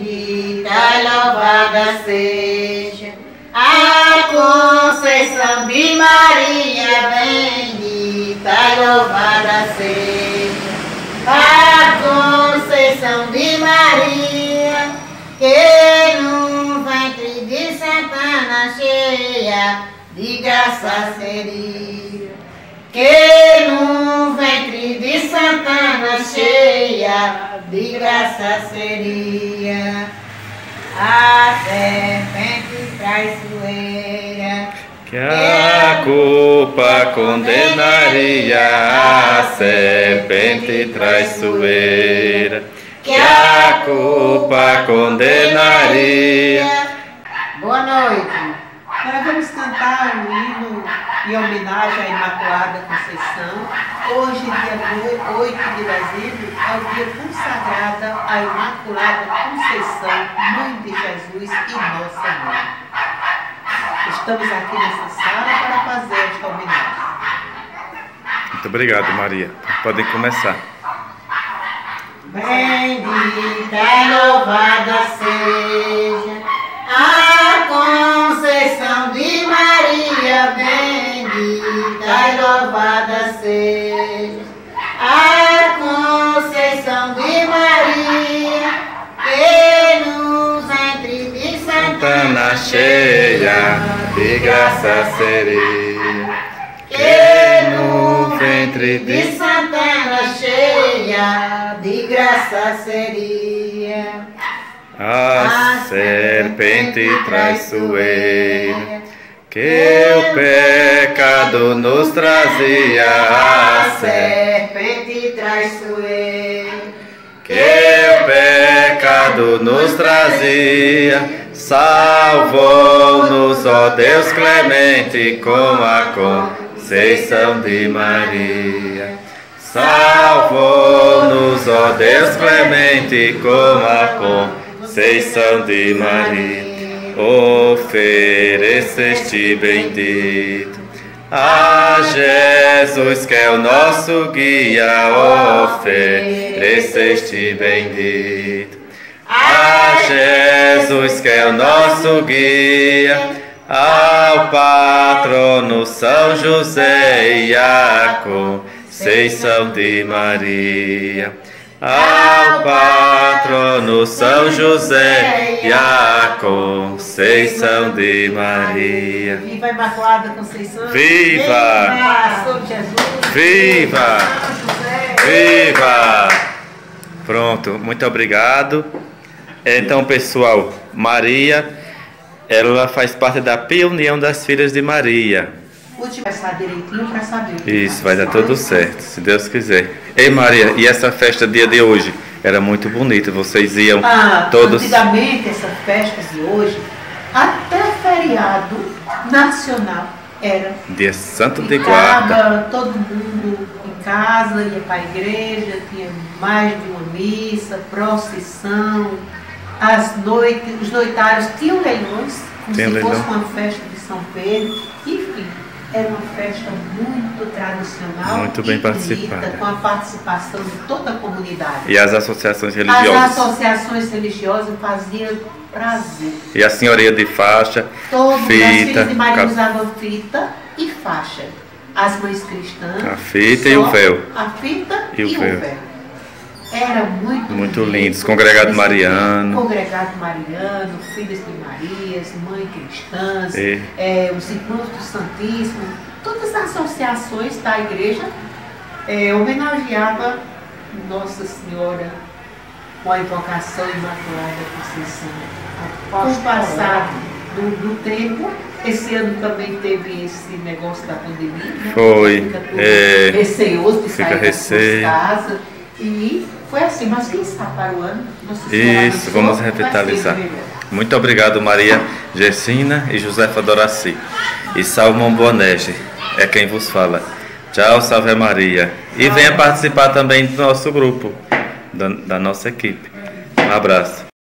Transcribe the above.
bendita louvada seja a Conceição de Maria, bendita louvada seja a Conceição de Maria, que no ventre de Santana cheia de graça seria. Que no ventre de Santana cheia de graça seria a serpente traiçoeira. Que a culpa condenaria a serpente traiçoeira. Que a culpa condenaria. Boa noite. Nós vamos cantar um hino em homenagem à Imaculada Conceição. Hoje, dia 8 de dezembro, é o dia consagrado à Imaculada Conceição, Mãe de Jesus e Nossa Mãe. Estamos aqui nessa sala para fazer esta homenagem. Muito obrigado, Maria. Podem começar. Bendita e louvada seja a Conceição de Maria, cheia de graça seria. que no ventre de Santana cheia de graça seria. A serpente traiçoeira que o pecado nos trazia. A serpente traiçoeira que o pecado nos trazia. Salvou-nos, ó Deus clemente, com a conceição de Maria. Salvou-nos, ó Deus clemente, com a conceição de Maria. Ofereceste bendito a Jesus, que é o nosso guia, ofereceste bendito. A Jesus, que é o nosso guia, ao patrono São José e a Conceição de Maria. Ao patrono São José e a Conceição de Maria. Viva a Imaculada Conceição! Viva! Viva! José! Viva! Pronto, muito obrigado. Então, pessoal, Maria, ela faz parte da Pia União das Filhas de Maria. Passar direitinho para saber. Isso, vai dar tudo certo, se Deus quiser. Ei, Maria, e essa festa dia de hoje? Era muito bonita, vocês iam Ah, todos. Antigamente, essa festa de hoje, até feriado nacional era. Dia Santo de Guarda. Todo mundo em casa, ia para a igreja, tinha mais de uma missa, procissão. As noites, os noitários tinham leilões, como Tinha se leilão. fosse uma festa de São Pedro. Enfim, era uma festa muito tradicional. Muito bem participada. Com a participação de toda a comunidade. E as associações As religiosas. associações religiosas faziam prazer. E a senhoria de faixa, Todas as filhas fita, de Maria cap- usavam fita e faixa. As mães cristãs. A fita e o véu. A fita E e, o o véu. Era muito Muito bonito. lindos, congregado Esse- mariano. Congregado mariano, filhas de Marias, mães cristãs, E- é, os irmãos do Santíssimo, todas as associações da igreja é, homenageava Nossa Senhora com a invocação Imaculada Conceição. Após o passar do, do tempo, esse ano também teve esse negócio da pandemia. Né? Foi, Fica tudo é, receoso de fica sair das suas receio. casas. E foi assim, mas quem sabe para o ano? Isso, vamos revitalizar. Muito obrigado, Maria Gessina e Josefa Doraci. E Salmão Bonege é quem vos fala. Tchau, salve Maria. E venha participar também do nosso grupo, da, da nossa equipe. Um abraço.